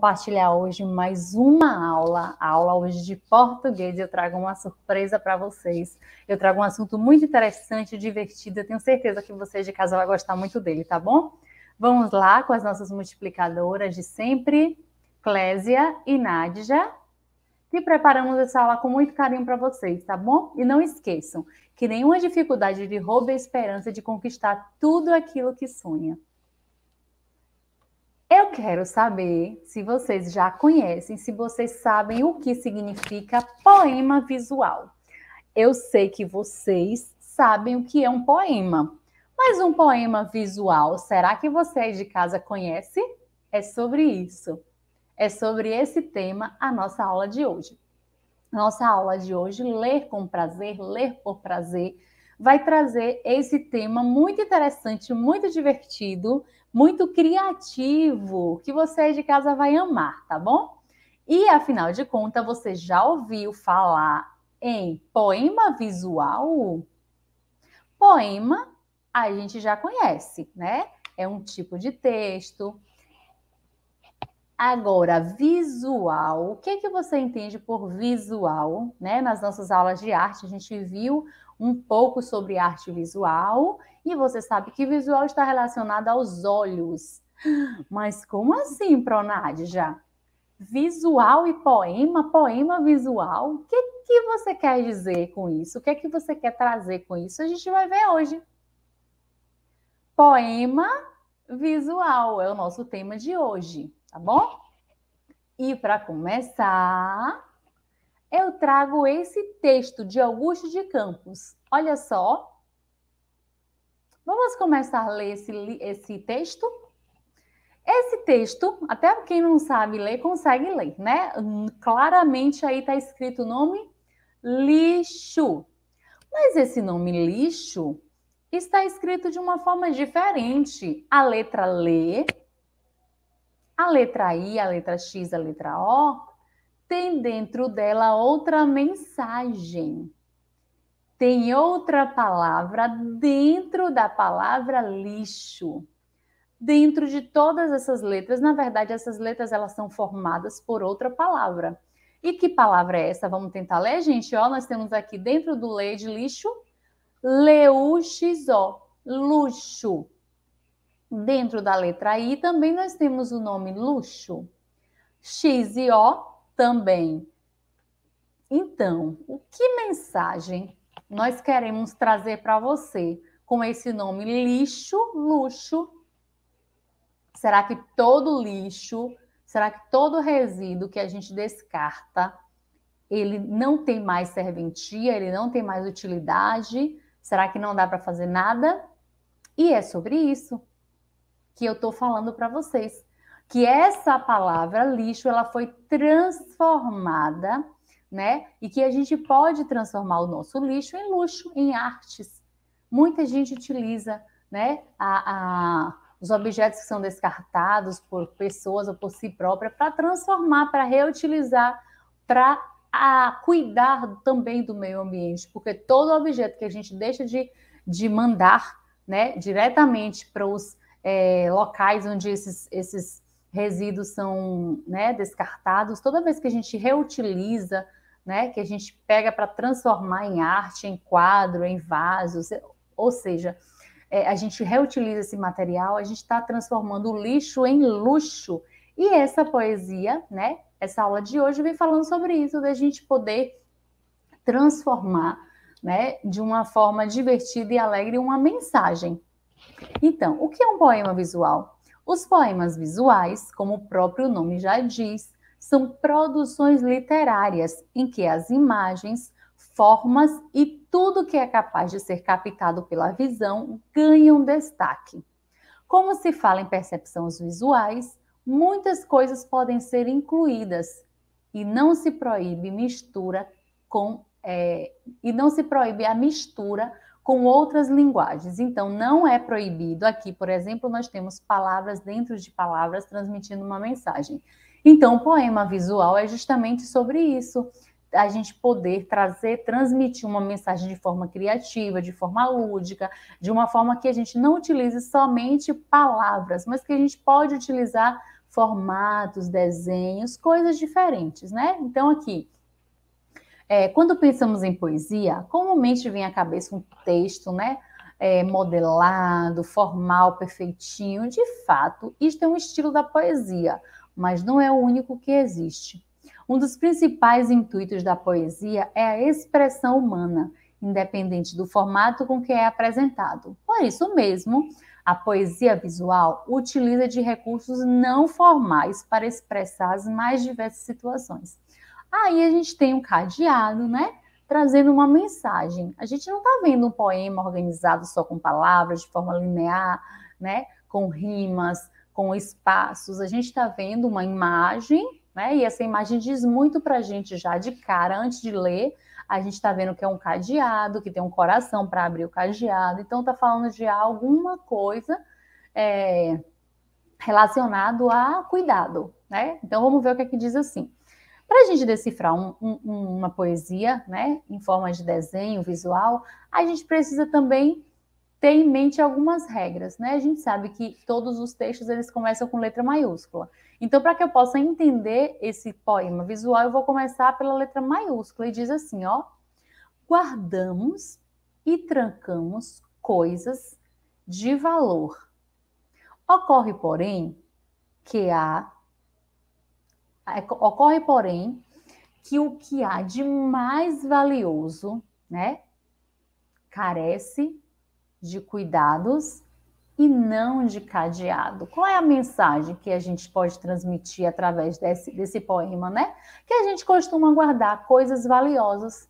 compartilhar hoje mais uma aula, a aula hoje de português. Eu trago uma surpresa para vocês. Eu trago um assunto muito interessante, divertido. Eu tenho certeza que vocês de casa vão gostar muito dele, tá bom? Vamos lá com as nossas multiplicadoras de sempre, Clésia e Nádia. E preparamos essa aula com muito carinho para vocês, tá bom? E não esqueçam que nenhuma dificuldade lhe roube a esperança de conquistar tudo aquilo que sonha. Eu quero saber se vocês já conhecem, se vocês sabem o que significa poema visual. Eu sei que vocês sabem o que é um poema, mas um poema visual, será que você aí de casa conhece? É sobre isso. É sobre esse tema a nossa aula de hoje. Nossa aula de hoje, Ler com Prazer, Ler por Prazer, vai trazer esse tema muito interessante, muito divertido, muito criativo, que você de casa vai amar, tá bom? E afinal de contas, você já ouviu falar em poema visual? Poema a gente já conhece, né? É um tipo de texto. Agora, visual, o que, que você entende por visual? Né? Nas nossas aulas de arte, a gente viu um pouco sobre arte visual e você sabe que visual está relacionado aos olhos. Mas como assim, Pronadja? Visual e poema, poema visual? O que, que você quer dizer com isso? O que é que você quer trazer com isso? A gente vai ver hoje. Poema visual é o nosso tema de hoje, tá bom? E para começar, eu trago esse texto de Augusto de Campos. Olha só. Vamos começar a ler esse, esse texto? Esse texto, até quem não sabe ler, consegue ler, né? Claramente aí está escrito o nome lixo. Mas esse nome lixo está escrito de uma forma diferente. A letra L, a letra I, a letra X, a letra O tem dentro dela outra mensagem. Tem outra palavra dentro da palavra lixo. Dentro de todas essas letras, na verdade, essas letras elas são formadas por outra palavra. E que palavra é essa? Vamos tentar ler, gente? Ó, nós temos aqui dentro do lei de lixo, leuxo, luxo. Dentro da letra I também nós temos o nome luxo. X e O também. Então, o que mensagem nós queremos trazer para você com esse nome lixo, luxo? Será que todo lixo, será que todo resíduo que a gente descarta, ele não tem mais serventia, ele não tem mais utilidade? Será que não dá para fazer nada? E é sobre isso que eu estou falando para vocês que essa palavra lixo ela foi transformada, né? E que a gente pode transformar o nosso lixo em luxo, em artes. Muita gente utiliza, né? A, a, os objetos que são descartados por pessoas ou por si própria para transformar, para reutilizar, para cuidar também do meio ambiente, porque todo objeto que a gente deixa de, de mandar, né, diretamente para os é, locais onde esses, esses resíduos são né, descartados, toda vez que a gente reutiliza, né, que a gente pega para transformar em arte, em quadro, em vasos, ou seja, é, a gente reutiliza esse material, a gente está transformando o lixo em luxo. E essa poesia, né, essa aula de hoje vem falando sobre isso, da gente poder transformar né, de uma forma divertida e alegre uma mensagem. Então, o que é um poema visual? Os poemas visuais, como o próprio nome já diz, são produções literárias em que as imagens, formas e tudo que é capaz de ser captado pela visão ganham destaque. Como se fala em percepções visuais, muitas coisas podem ser incluídas e não se proíbe mistura com é, e não se proíbe a mistura com outras linguagens. Então, não é proibido. Aqui, por exemplo, nós temos palavras dentro de palavras transmitindo uma mensagem. Então, o poema visual é justamente sobre isso. A gente poder trazer, transmitir uma mensagem de forma criativa, de forma lúdica, de uma forma que a gente não utilize somente palavras, mas que a gente pode utilizar formatos, desenhos, coisas diferentes, né? Então, aqui, é, quando pensamos em poesia, comumente vem à cabeça um texto, né? É, modelado, formal, perfeitinho. De fato, isto é um estilo da poesia, mas não é o único que existe. Um dos principais intuitos da poesia é a expressão humana, independente do formato com que é apresentado. Por isso mesmo, a poesia visual utiliza de recursos não formais para expressar as mais diversas situações. Aí a gente tem um cadeado, né? Trazendo uma mensagem. A gente não está vendo um poema organizado só com palavras, de forma linear, né? Com rimas, com espaços. A gente está vendo uma imagem, né? E essa imagem diz muito para a gente já de cara, antes de ler. A gente está vendo que é um cadeado, que tem um coração para abrir o cadeado. Então, está falando de alguma coisa é, relacionado a cuidado, né? Então, vamos ver o que é que diz assim. Para a gente decifrar um, um, uma poesia, né, em forma de desenho visual, a gente precisa também ter em mente algumas regras, né? A gente sabe que todos os textos eles começam com letra maiúscula. Então, para que eu possa entender esse poema visual, eu vou começar pela letra maiúscula e diz assim, ó: guardamos e trancamos coisas de valor. Ocorre, porém, que há ocorre, porém, que o que há de mais valioso, né, carece de cuidados e não de cadeado. Qual é a mensagem que a gente pode transmitir através desse, desse poema, né? Que a gente costuma guardar coisas valiosas,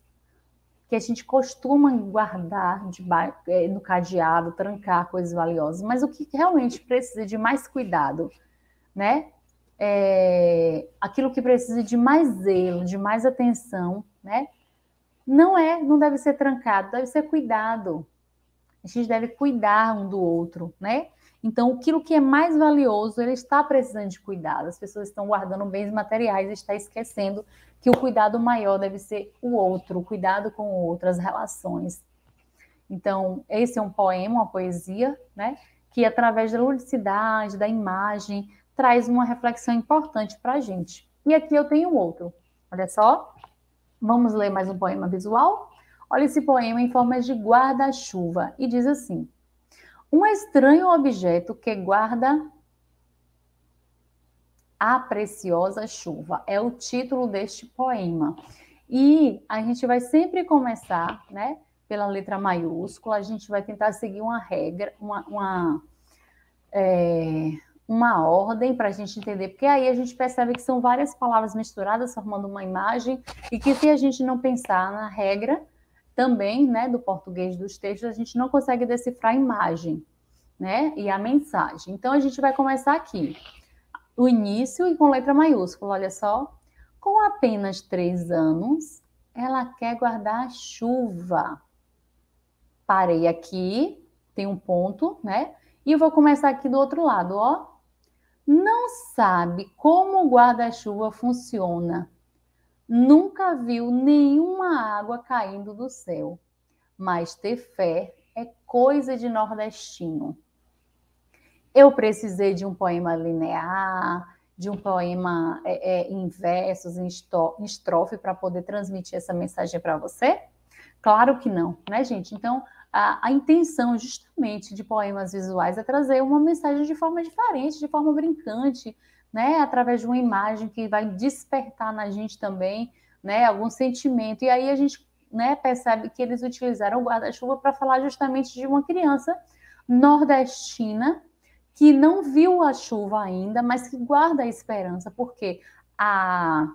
que a gente costuma guardar de, é, no cadeado, trancar coisas valiosas, mas o que realmente precisa de mais cuidado, né? é, aquilo que precisa de mais zelo, de mais atenção, né? Não é, não deve ser trancado, deve ser cuidado. A gente deve cuidar um do outro, né? Então, aquilo que é mais valioso, ele está precisando de cuidado. As pessoas estão guardando bens materiais e está esquecendo que o cuidado maior deve ser o outro, o cuidado com o outro, as relações. Então, esse é um poema, uma poesia, né? Que através da ludicidade, da imagem, traz uma reflexão importante para a gente. E aqui eu tenho outro. Olha só. Vamos ler mais um poema visual? Olha esse poema em forma de guarda-chuva e diz assim: Um estranho objeto que guarda a preciosa chuva é o título deste poema. E a gente vai sempre começar, né, pela letra maiúscula. A gente vai tentar seguir uma regra, uma, uma é, uma ordem para a gente entender, porque aí a gente percebe que são várias palavras misturadas formando uma imagem e que se a gente não pensar na regra também, né, do português dos textos, a gente não consegue decifrar a imagem, né, e a mensagem. Então a gente vai começar aqui, o início e com letra maiúscula, olha só. Com apenas três anos, ela quer guardar a chuva. Parei aqui, tem um ponto, né? E vou começar aqui do outro lado, ó não sabe como o guarda-chuva funciona. Nunca viu nenhuma água caindo do céu. Mas ter fé é coisa de nordestino. Eu precisei de um poema linear, de um poema é, é, em versos, em estrofe, para poder transmitir essa mensagem para você? Claro que não, né, gente? Então, a, a, intenção justamente de poemas visuais é trazer uma mensagem de forma diferente, de forma brincante, né? Através de uma imagem que vai despertar na gente também, né? Algum sentimento. E aí a gente, né? Percebe que eles utilizaram o guarda-chuva para falar justamente de uma criança nordestina que não viu a chuva ainda, mas que guarda a esperança, porque a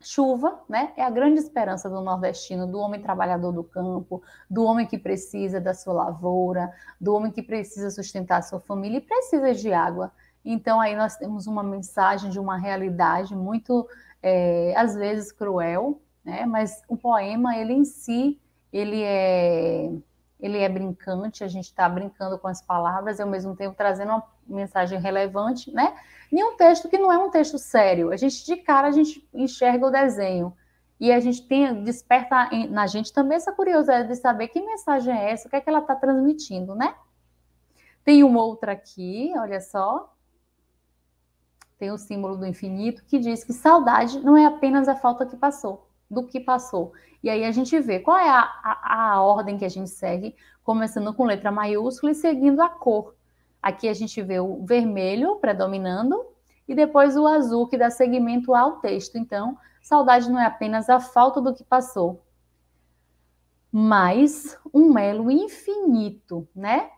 Chuva, né, é a grande esperança do nordestino, do homem trabalhador do campo, do homem que precisa da sua lavoura, do homem que precisa sustentar a sua família e precisa de água. Então aí nós temos uma mensagem de uma realidade muito, é, às vezes cruel, né? Mas o poema ele em si ele é ele é brincante, a gente está brincando com as palavras e ao mesmo tempo trazendo uma mensagem relevante, né? Em um texto que não é um texto sério. A gente, de cara, a gente enxerga o desenho. E a gente tem, desperta na gente também essa curiosidade de saber que mensagem é essa, o que é que ela está transmitindo, né? Tem uma outra aqui, olha só. Tem o símbolo do infinito que diz que saudade não é apenas a falta que passou, do que passou. E aí a gente vê qual é a, a, a ordem que a gente segue, começando com letra maiúscula e seguindo a cor. Aqui a gente vê o vermelho predominando e depois o azul que dá seguimento ao texto. Então, saudade não é apenas a falta do que passou, mas um elo infinito, né?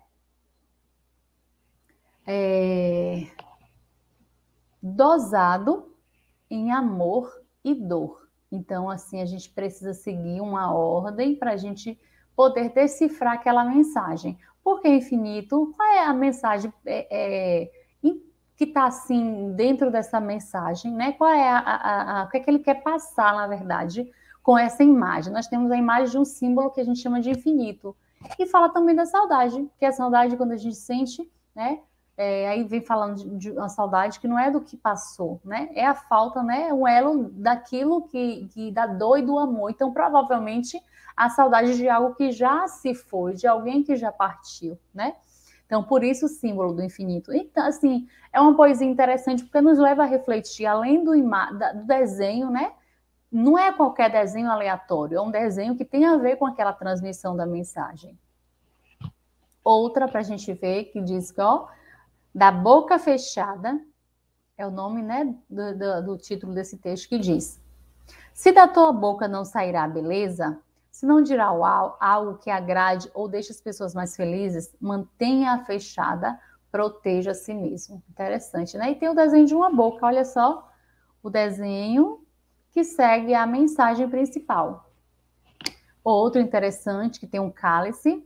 É... Dosado em amor e dor. Então, assim, a gente precisa seguir uma ordem para a gente poder decifrar aquela mensagem. Por que infinito? Qual é a mensagem é, é, que está assim dentro dessa mensagem, né? Qual é a, a, a, o que é que ele quer passar, na verdade, com essa imagem? Nós temos a imagem de um símbolo que a gente chama de infinito. E fala também da saudade, que a saudade, quando a gente sente, né? É, aí vem falando de, de, uma saudade que não é do que passou, né? É a falta, né? Um elo daquilo que, que dá dor e do amor. Então, provavelmente, a saudade de algo que já se foi, de alguém que já partiu, né? Então, por isso o símbolo do infinito. Então, assim, é uma poesia interessante porque nos leva a refletir, além do, do desenho, né? Não é qualquer desenho aleatório, é um desenho que tem a ver com aquela transmissão da mensagem. Outra para a gente ver que diz que, ó, da boca fechada, é o nome né, do, do, do título desse texto que diz: Se da tua boca não sairá beleza, se não dirá algo que agrade ou deixe as pessoas mais felizes, mantenha-a fechada, proteja a si mesmo. Interessante, né? E tem o desenho de uma boca, olha só, o desenho que segue a mensagem principal. Outro interessante que tem um cálice.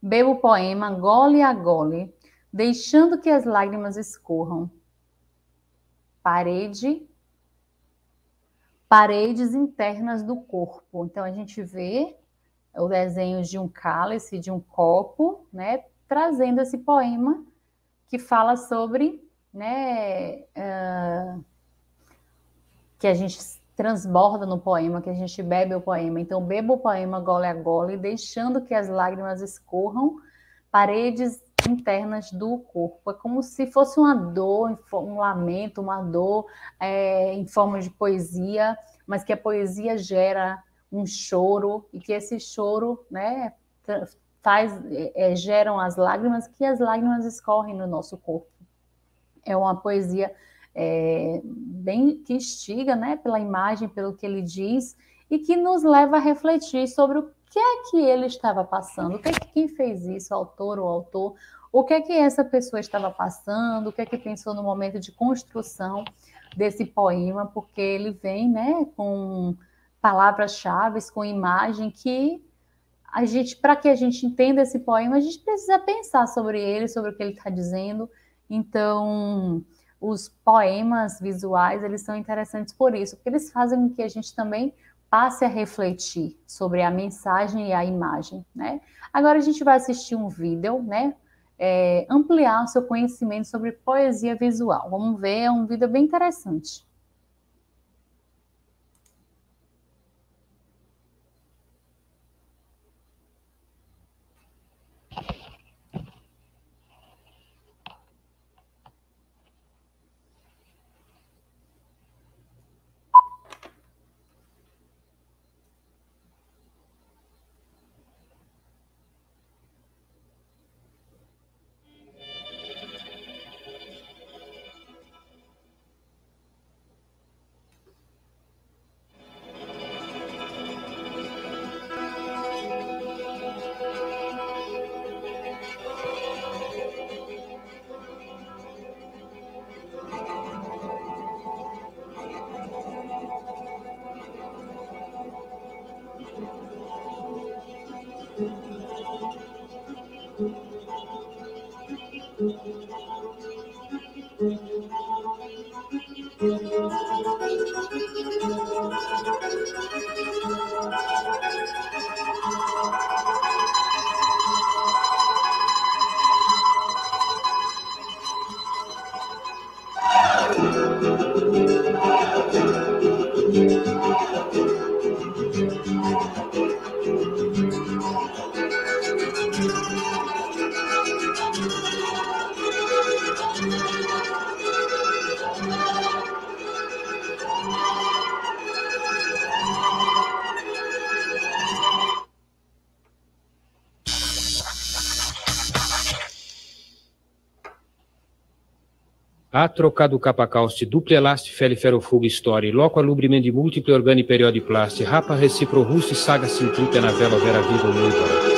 Beba o poema gole a gole, deixando que as lágrimas escorram. Parede, paredes internas do corpo. Então a gente vê o desenho de um cálice, de um copo, né, trazendo esse poema que fala sobre, né, uh, que a gente transborda no poema, que a gente bebe o poema. Então, beba o poema gole a gole, deixando que as lágrimas escorram, paredes internas do corpo. É como se fosse uma dor, um lamento, uma dor é, em forma de poesia, mas que a poesia gera um choro e que esse choro, né, faz, é, é, geram as lágrimas, que as lágrimas escorrem no nosso corpo. É uma poesia é, bem que instiga, né, pela imagem, pelo que ele diz e que nos leva a refletir sobre o que é que ele estava passando, o que é que quem fez isso, autor ou autor, o que é que essa pessoa estava passando, o que é que pensou no momento de construção desse poema, porque ele vem, né, com palavras-chave, com imagem que a gente, para que a gente entenda esse poema, a gente precisa pensar sobre ele, sobre o que ele está dizendo. Então, os poemas visuais, eles são interessantes por isso, porque eles fazem com que a gente também passe a refletir sobre a mensagem e a imagem, né? Agora a gente vai assistir um vídeo, né? É, ampliar o seu conhecimento sobre poesia visual. Vamos ver, é um vídeo bem interessante. Trocado capacauste, duple elasti feli ferrofugo story, loco alubrimendi multiple organi periodi plasti, rapa recipro rusti saga sintrite na vela vera viva muito.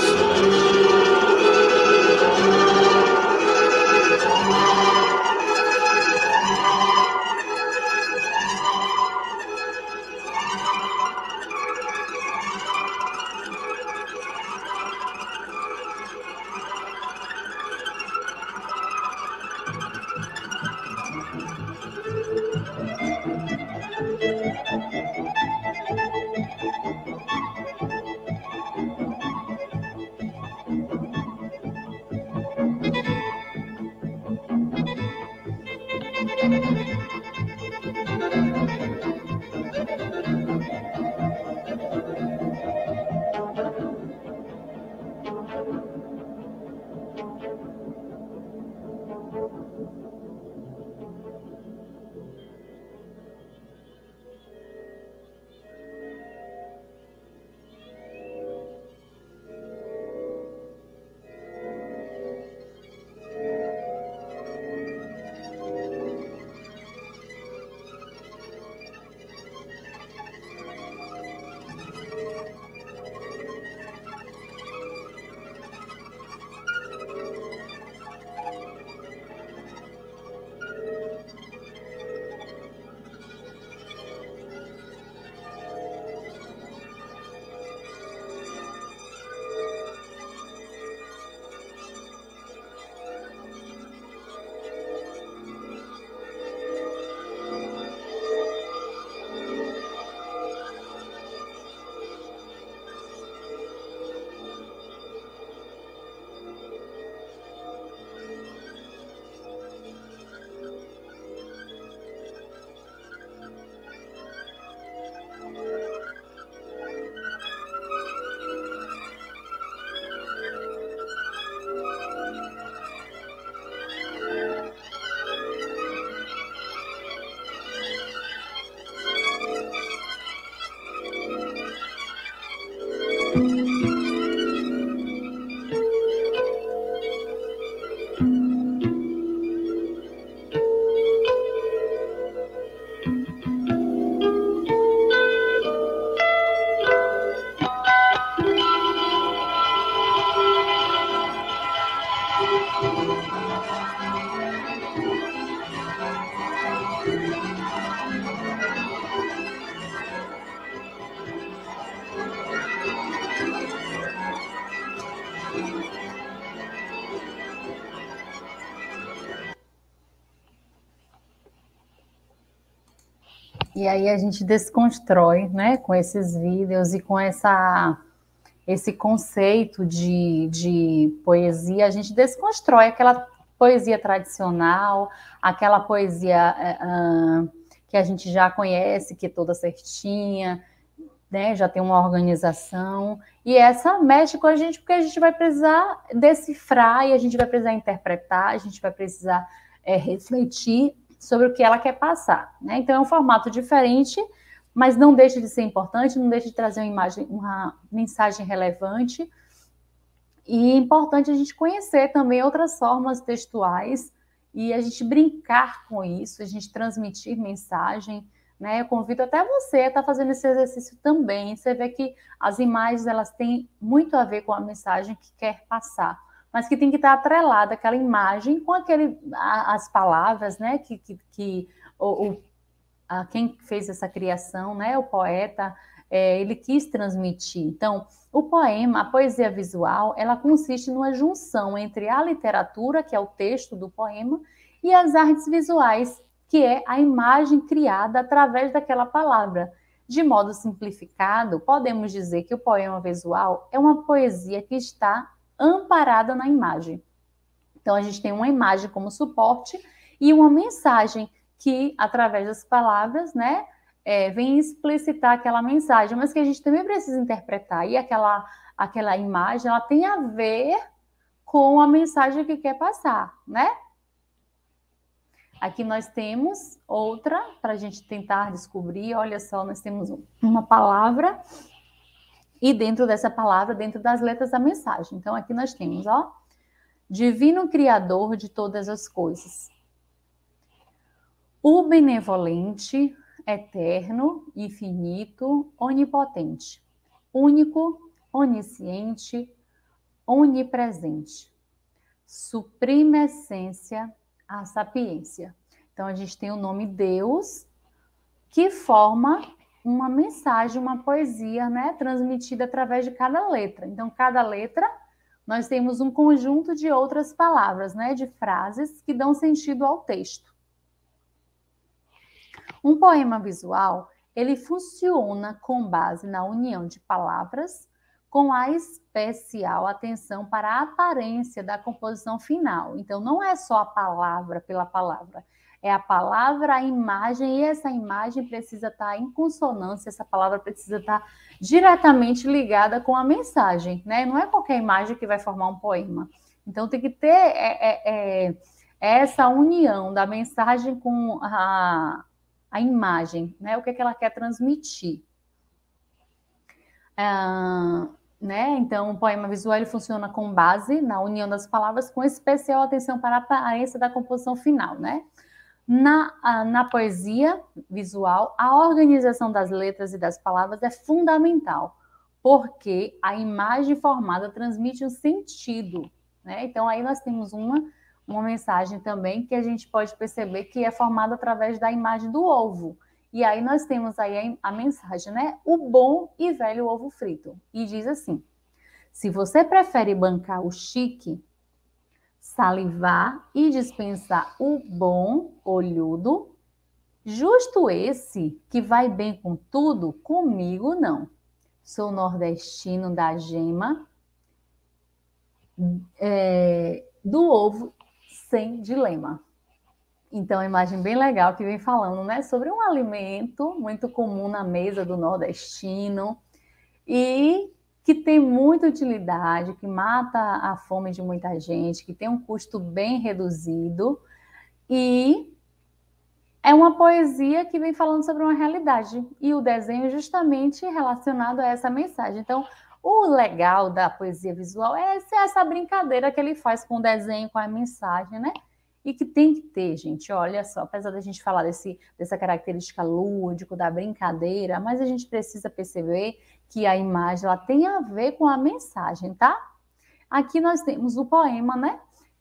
Aí a gente desconstrói, né, com esses vídeos e com essa esse conceito de, de poesia, a gente desconstrói aquela poesia tradicional, aquela poesia uh, que a gente já conhece, que é toda certinha, né, já tem uma organização, e essa mexe com a gente porque a gente vai precisar decifrar e a gente vai precisar interpretar, a gente vai precisar é, refletir sobre o que ela quer passar. Né? Então, é um formato diferente, mas não deixa de ser importante, não deixa de trazer uma, imagem, uma mensagem relevante. E é importante a gente conhecer também outras formas textuais e a gente brincar com isso, a gente transmitir mensagem. Né? Eu convido até você a estar tá fazendo esse exercício também. Você vê que as imagens elas têm muito a ver com a mensagem que quer passar mas que tem que estar atrelada aquela imagem com aquele, as palavras, né, que, que, que o, o a, quem fez essa criação, né, o poeta, é, ele quis transmitir. Então, o poema, a poesia visual, ela consiste numa junção entre a literatura, que é o texto do poema, e as artes visuais, que é a imagem criada através daquela palavra. De modo simplificado, podemos dizer que o poema visual é uma poesia que está amparada na imagem. Então, a gente tem uma imagem como suporte e uma mensagem que, através das palavras, né, é, vem explicitar aquela mensagem, mas que a gente também precisa interpretar. E aquela, aquela imagem, ela tem a ver com a mensagem que quer passar, né? Aqui nós temos outra para a gente tentar descobrir. Olha só, nós temos uma palavra e dentro dessa palavra, dentro das letras da mensagem. Então, aqui nós temos, ó, Divino Criador de todas as coisas. O benevolente, eterno, infinito, onipotente, único, onisciente, onipresente. Suprema essência, a sapiência. Então, a gente tem o nome Deus, que forma uma mensagem, uma poesia, né, transmitida através de cada letra. Então, cada letra, nós temos um conjunto de outras palavras, né, de frases que dão sentido ao texto. Um poema visual, ele funciona com base na união de palavras com a especial atenção para a aparência da composição final. Então, não é só a palavra pela palavra, é a palavra, a imagem, e essa imagem precisa estar em consonância, essa palavra precisa estar diretamente ligada com a mensagem, né? Não é qualquer imagem que vai formar um poema. Então, tem que ter é, é, é, essa união da mensagem com a, a imagem, né? O que, é que ela quer transmitir. Ah, né? Então, o poema visual ele funciona com base na união das palavras, com especial atenção para a aparência da composição final, né? Na, na poesia visual, a organização das letras e das palavras é fundamental, porque a imagem formada transmite um sentido, né? Então, aí nós temos uma, uma mensagem também que a gente pode perceber que é formada através da imagem do ovo. E aí nós temos aí a, mensagem, né? O bom e velho ovo frito. E diz assim: se você prefere bancar o chique, salivar e dispensar o bom olhudo, justo esse que vai bem com tudo, comigo não. Sou nordestino da gema, é, do ovo sem dilema. Então, é imagem bem legal que vem falando né, sobre um alimento muito comum na mesa do nordestino e que tem muita utilidade, que mata a fome de muita gente, que tem um custo bem reduzido e é uma poesia que vem falando sobre uma realidade e o desenho justamente relacionado a essa mensagem. Então, o legal da poesia visual é essa brincadeira que ele faz com o desenho, com a mensagem, né? e que tem que ter, gente. Olha só, apesar da gente falar desse, dessa característica lúdico, da brincadeira, mas a gente precisa perceber que a imagem ela tem a ver com a mensagem, tá? Aqui nós temos o poema, né?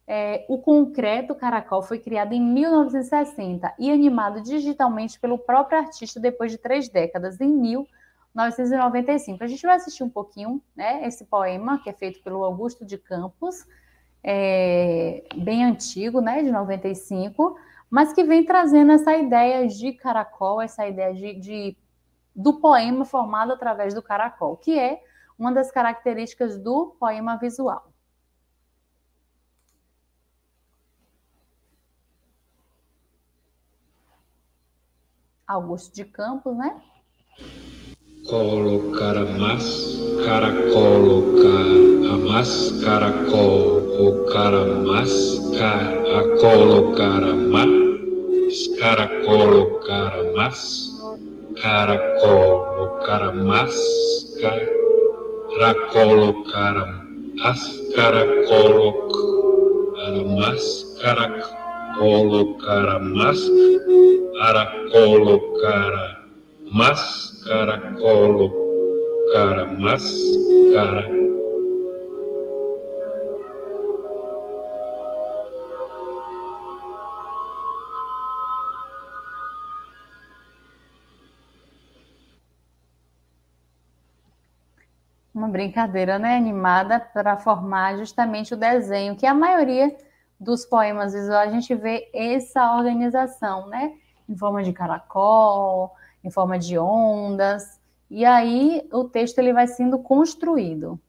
É, o concreto caracol foi criado em 1960 e animado digitalmente pelo próprio artista depois de três décadas, em 1995. A gente vai assistir um pouquinho, né? Esse poema que é feito pelo Augusto de Campos é, bem antigo, né, de 95, mas que vem trazendo essa ideia de caracol, essa ideia de, de do poema formado através do caracol, que é uma das características do poema visual. Augusto de Campos, né? Colocar a máscara, colocar a máscara, colocar a máscara, colocar a máscara, colocar a máscara, caracolo caramasca. Racolo caram ascaracolo aramascarac colo caramasc aracolo cara mascaracolo caramascara brincadeira, né, animada para formar justamente o desenho, que a maioria dos poemas visuais a gente vê essa organização, né, em forma de caracol, em forma de ondas, e aí o texto ele vai sendo construído.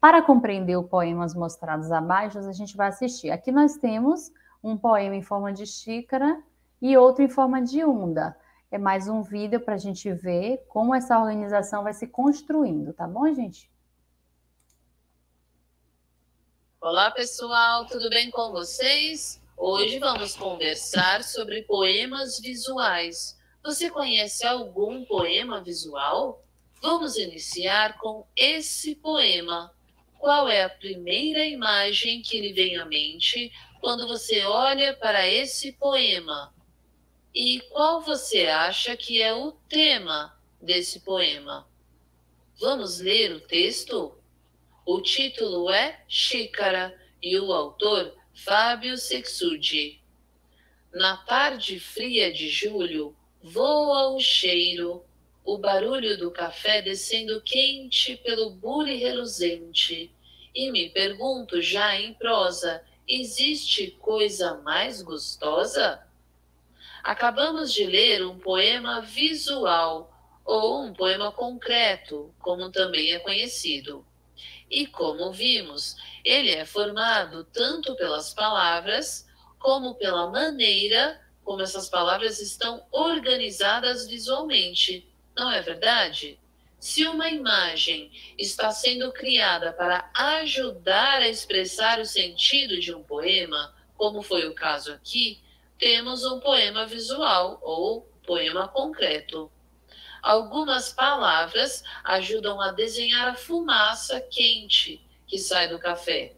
Para compreender o poemas mostrados abaixo, a gente vai assistir. Aqui nós temos um poema em forma de xícara e outro em forma de onda. É mais um vídeo para a gente ver como essa organização vai se construindo, tá bom, gente? Olá, pessoal, tudo bem com vocês? Hoje vamos conversar sobre poemas visuais. Você conhece algum poema visual? Vamos iniciar com esse poema. qual é a primeira imagem que lhe vem à mente quando você olha para esse poema? E qual você acha que é o tema desse poema? Vamos ler o texto? O título é Xícara e o autor Fábio Sexudi. Na tarde fria de julho, voa o cheiro, o barulho do café descendo quente pelo bule reluzente. E me pergunto já em prosa: existe coisa mais gostosa? Acabamos de ler um poema visual ou um poema concreto, como também é conhecido. E como vimos, ele é formado tanto pelas palavras como pela maneira como essas palavras estão organizadas visualmente. Não é verdade? Se uma imagem está sendo criada para ajudar a expressar o sentido de um poema, como foi o caso aqui, temos um poema visual ou poema concreto. Algumas palavras ajudam a desenhar a fumaça quente que sai do café.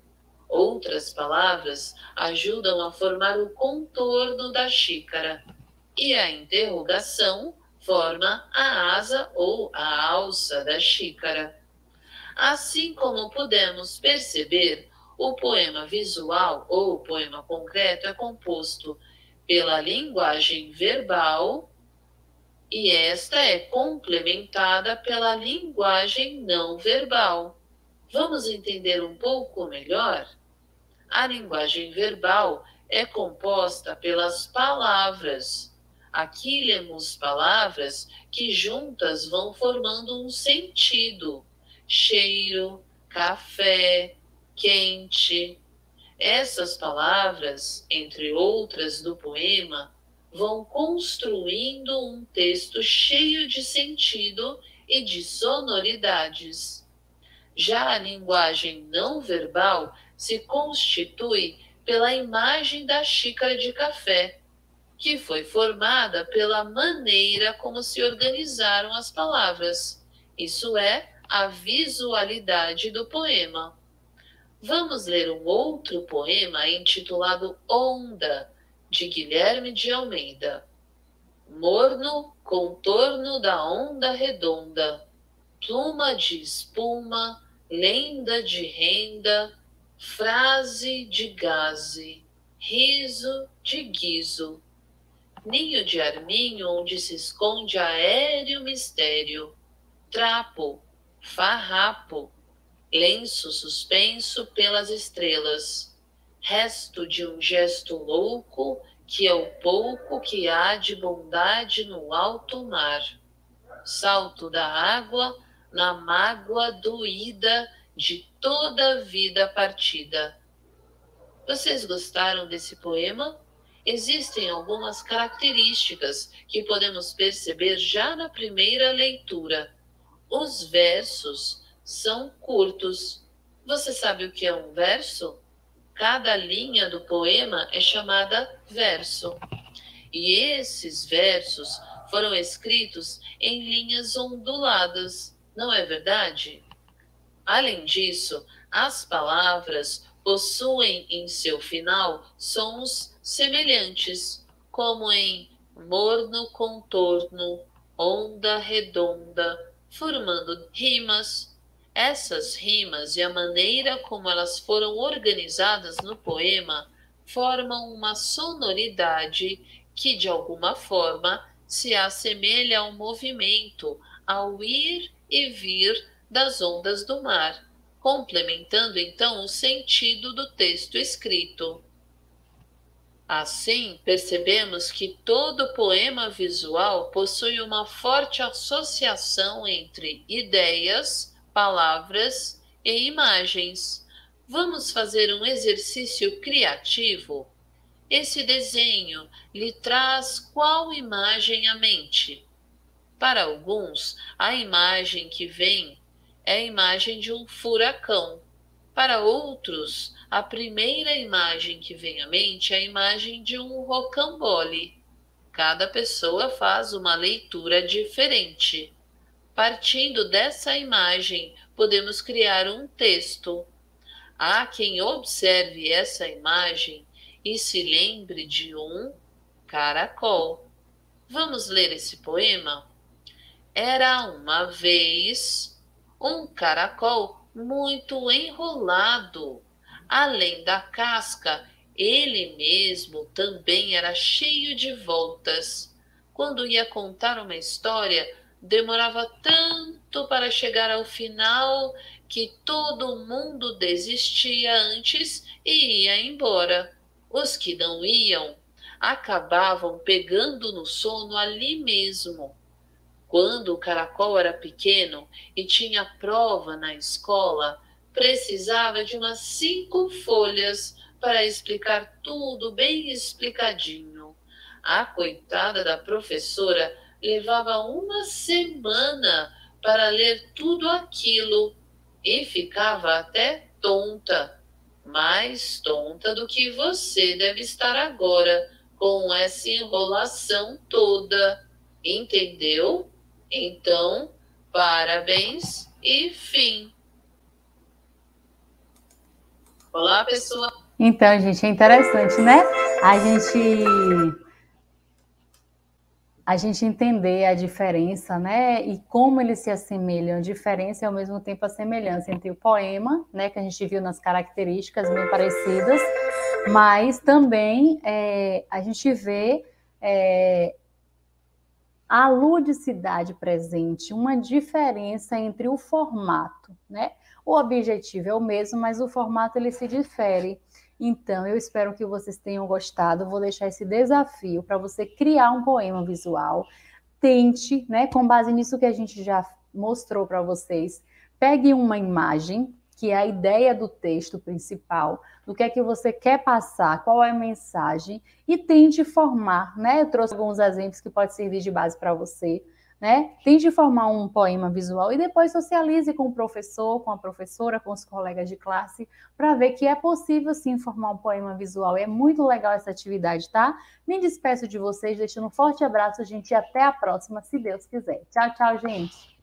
Outras palavras ajudam a formar o contorno da xícara. E a interrogação forma a asa ou a alça da xícara. Assim como podemos perceber, o poema visual ou poema concreto é composto pela linguagem verbal e esta é complementada pela linguagem não verbal. Vamos entender um pouco melhor? A linguagem verbal é composta pelas palavras. Aqui lemos palavras que juntas vão formando um sentido: cheiro, café, quente. Essas palavras, entre outras do poema, vão construindo um texto cheio de sentido e de sonoridades. Já a linguagem não verbal se constitui pela imagem da xícara de café, que foi formada pela maneira como se organizaram as palavras, isso é, a visualidade do poema. Vamos ler um outro poema intitulado Onda, de Guilherme de Almeida. Morno contorno da onda redonda, pluma de espuma, lenda de renda, frase de gaze, riso de guiso, ninho de arminho onde se esconde aéreo mistério, trapo, farrapo, lenço suspenso pelas estrelas resto de um gesto louco que é o pouco que há de bondade no alto mar. Salto da água na mágoa doída de toda a vida partida. Vocês gostaram desse poema? Existem algumas características que podemos perceber já na primeira leitura. Os versos são curtos. Você sabe o que é um verso? Cada linha do poema é chamada verso. E esses versos foram escritos em linhas onduladas, não é verdade? Além disso, as palavras possuem em seu final sons semelhantes, como em morno contorno, onda redonda, formando rimas essas rimas e a maneira como elas foram organizadas no poema formam uma sonoridade que, de alguma forma, se assemelha ao movimento, ao ir e vir das ondas do mar, complementando então o sentido do texto escrito. Assim, percebemos que todo poema visual possui uma forte associação entre ideias, palavras e imagens. Vamos fazer um exercício criativo? Esse desenho lhe traz qual imagem à mente? Para alguns, a imagem que vem é a imagem de um furacão. Para outros, a primeira imagem que vem à mente é a imagem de um rocambole. Cada pessoa faz uma leitura diferente. Partindo dessa imagem, podemos criar um texto. Há quem observe essa imagem e se lembre de um caracol. Vamos ler esse poema? Era uma vez um caracol muito enrolado. Além da casca, ele mesmo também era cheio de voltas. Quando ia contar uma história, demorava tanto para chegar ao final que todo mundo desistia antes e ia embora. Os que não iam acabavam pegando no sono ali mesmo. Quando o caracol era pequeno e tinha prova na escola, precisava de umas cinco folhas para explicar tudo bem explicadinho. A coitada da professora levava uma semana para ler tudo aquilo e ficava até tonta, mais tonta do que você deve estar agora com essa enrolação toda. Entendeu? Então, parabéns e fim. Olá, pessoal. Então, gente, é interessante, né? A gente a gente entender a diferença, né? E como eles se assemelham, a diferença e ao mesmo tempo a semelhança entre o poema, né? Que a gente viu nas características bem parecidas, mas também é, a gente vê é, a ludicidade presente, uma diferença entre o formato, né? O objetivo é o mesmo, mas o formato ele se difere. Então, eu espero que vocês tenham gostado. Vou deixar esse desafio para você criar um poema visual. Tente, né, com base nisso que a gente já mostrou para vocês, pegue uma imagem, que é a ideia do texto principal, do que é que você quer passar, qual é a mensagem, e tente formar, né? Eu trouxe alguns exemplos que pode servir de base para você né? Tente formar um poema visual e depois socialize com o professor, com a professora, com os colegas de classe, para ver que é possível sim formar um poema visual. E é muito legal essa atividade, tá? Me despeço de vocês, deixando um forte abraço, gente, e até a próxima, se Deus quiser. Tchau, tchau, gente.